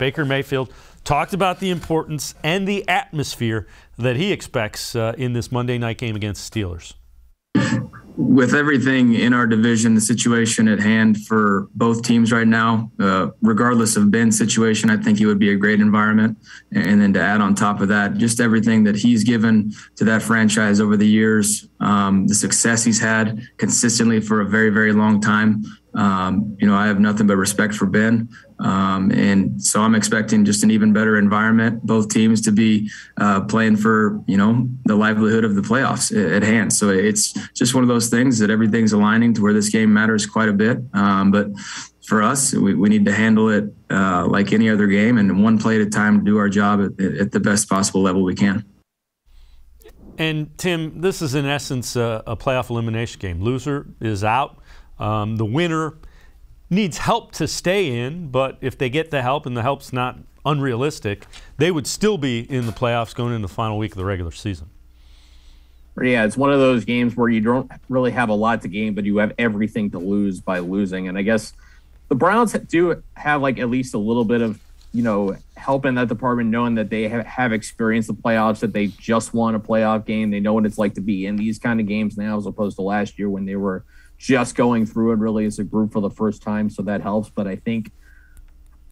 Baker Mayfield talked about the importance and the atmosphere that he expects uh, in this Monday night game against the Steelers with everything in our division, the situation at hand for both teams right now, uh, regardless of Ben's situation, I think it would be a great environment. And then to add on top of that, just everything that he's given to that franchise over the years, um, the success he's had consistently for a very, very long time. Um, you know, I have nothing but respect for Ben. Um, and so I'm expecting just an even better environment, both teams to be uh, playing for, you know, the livelihood of the playoffs at hand. So it's just one of those things that everything's aligning to where this game matters quite a bit. Um, but for us, we, we need to handle it uh, like any other game and one play at a time do our job at, at the best possible level we can. And Tim, this is in essence a, a playoff elimination game. Loser is out. Um, the winner needs help to stay in, but if they get the help and the help's not unrealistic, they would still be in the playoffs going into the final week of the regular season. Yeah, it's one of those games where you don't really have a lot to gain, but you have everything to lose by losing. And I guess the Browns do have like at least a little bit of, you know, help in that department, knowing that they have, have experienced the playoffs, that they just won a playoff game. They know what it's like to be in these kind of games now, as opposed to last year when they were – just going through it really as a group for the first time, so that helps. But I think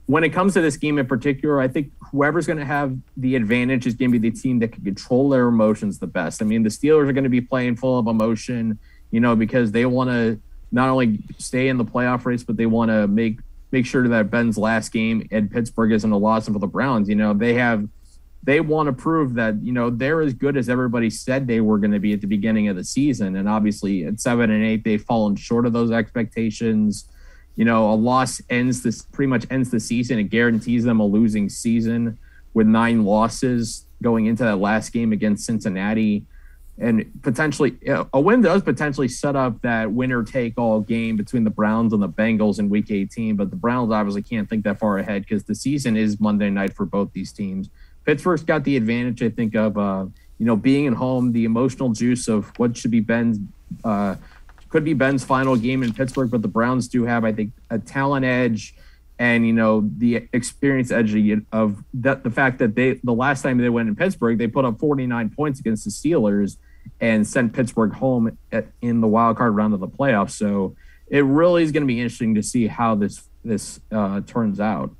when it comes to this game in particular, I think whoever's going to have the advantage is going to be the team that can control their emotions the best. I mean, the Steelers are going to be playing full of emotion, you know, because they want to not only stay in the playoff race, but they want to make make sure that Ben's last game at Pittsburgh isn't a loss for the Browns. You know, they have they want to prove that you know they're as good as everybody said they were going to be at the beginning of the season. And obviously at seven and eight they've fallen short of those expectations. You know a loss ends this pretty much ends the season. It guarantees them a losing season with nine losses going into that last game against cincinnati. And potentially a win does potentially set up that winner take all game between the Browns and the Bengals in week 18 but the Browns obviously can't think that far ahead because the season is Monday night for both these teams Pittsburgh's got the advantage, I think, of uh, you know being at home, the emotional juice of what should be Ben's uh, could be Ben's final game in Pittsburgh, but the Browns do have, I think, a talent edge and you know the experience edge of that the fact that they the last time they went in Pittsburgh, they put up 49 points against the Steelers and sent Pittsburgh home at, in the wild card round of the playoffs. So it really is going to be interesting to see how this this uh, turns out.